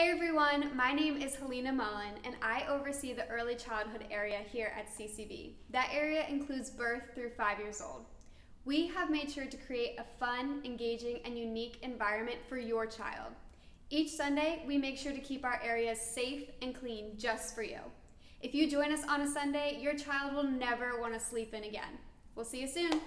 Hey everyone, my name is Helena Mullen and I oversee the early childhood area here at CCV. That area includes birth through five years old. We have made sure to create a fun, engaging, and unique environment for your child. Each Sunday, we make sure to keep our areas safe and clean just for you. If you join us on a Sunday, your child will never want to sleep in again. We'll see you soon.